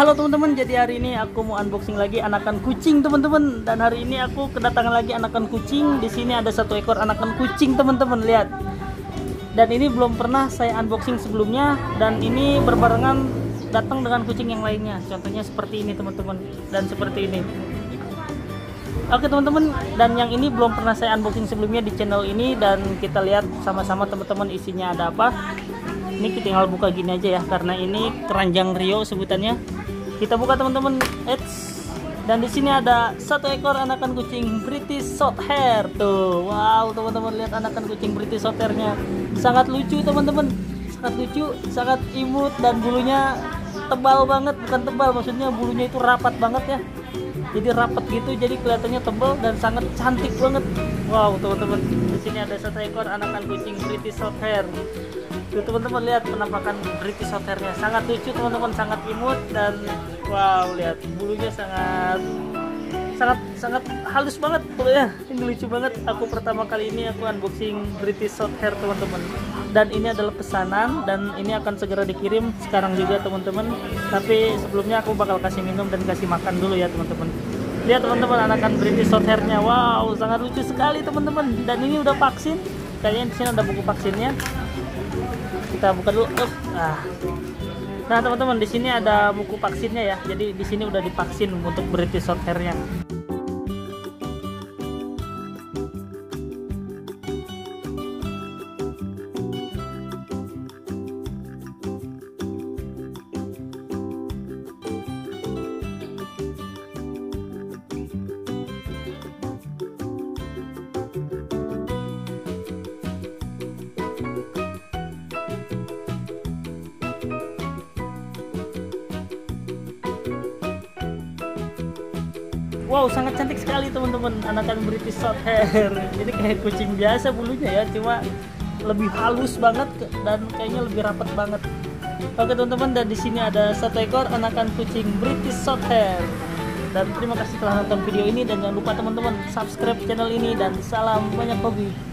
Halo teman-teman, jadi hari ini aku mau unboxing lagi anakan kucing teman-teman. Dan hari ini aku kedatangan lagi anakan kucing. Di sini ada satu ekor anakan kucing teman-teman, lihat. Dan ini belum pernah saya unboxing sebelumnya. Dan ini berbarengan datang dengan kucing yang lainnya. Contohnya seperti ini teman-teman, dan seperti ini. Oke teman-teman, dan yang ini belum pernah saya unboxing sebelumnya di channel ini dan kita lihat sama-sama teman-teman isinya ada apa. Ini kita tinggal buka gini aja ya, karena ini keranjang Rio sebutannya. Kita buka teman-teman. Dan di sini ada satu ekor anakan kucing British Shorthair tuh. Wow, teman-teman lihat anakan kucing British Shorthairnya. Sangat lucu teman-teman. Sangat lucu, sangat imut dan bulunya tebal banget, bukan tebal maksudnya bulunya itu rapat banget ya jadi rapat gitu jadi kelihatannya tebal dan sangat cantik banget. Wow teman-teman. Di sini ada satu ekor anakan kucing British Shorthair tuh teman-teman lihat penampakan British Shorthairnya sangat lucu teman-teman sangat imut dan wow lihat bulunya sangat sangat sangat halus banget bulunya ini lucu banget. Aku pertama kali ini aku unboxing British Shorthair teman-teman. Dan ini adalah pesanan dan ini akan segera dikirim sekarang juga teman-teman. Tapi sebelumnya aku bakal kasih minum dan kasih makan dulu ya teman-teman. Lihat teman-teman anakan British Shorthairnya wow sangat lucu sekali teman-teman. Dan ini udah vaksin. Kayaknya di sini ada buku vaksinnya. Kita buka dulu. Ah. Nah teman-teman di sini ada buku vaksinnya ya. Jadi di sini udah divaksin untuk British Shorthairnya Wow, sangat cantik sekali teman-teman anakan British Shorthair. Ini kayak kucing biasa bulunya ya, cuma lebih halus banget dan kayaknya lebih rapat banget. Oke teman-teman, dan di sini ada satu ekor anakan kucing British Shorthair. Dan terima kasih telah nonton video ini dan jangan lupa teman-teman subscribe channel ini dan salam banyak hobi.